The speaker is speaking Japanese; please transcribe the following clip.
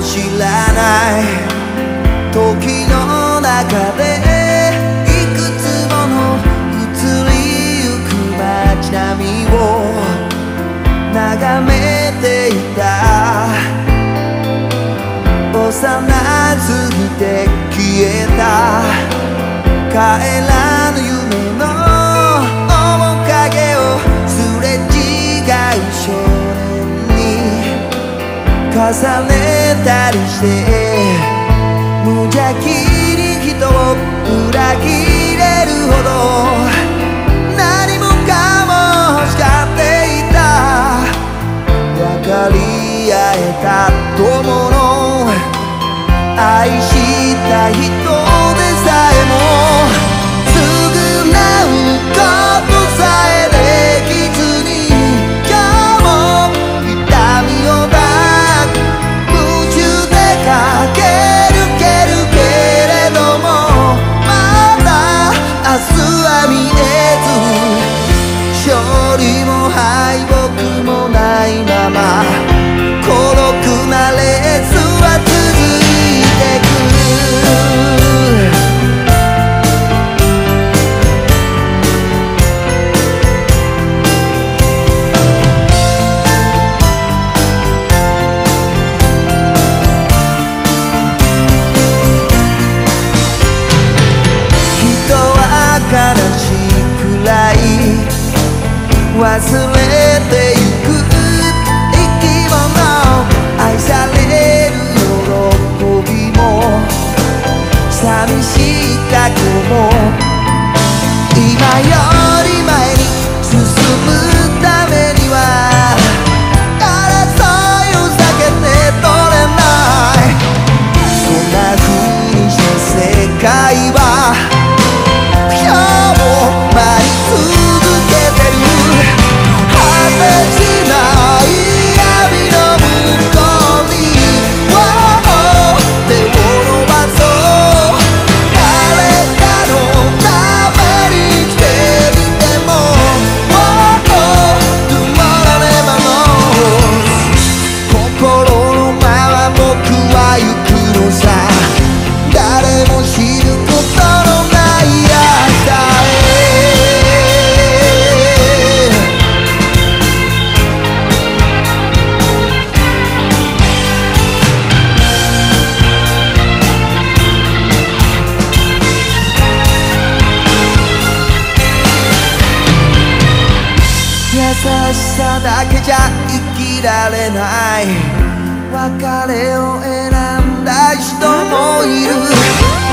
知らない時の中でいくつもの移りゆく街並みを眺めていた。幼すぎて消えた帰らぬ夢の面影をすれ違う少年に。重ねたりして無邪気に人を裏切れるほどしさだけじゃ生きられない。別れを選んだ人もいる。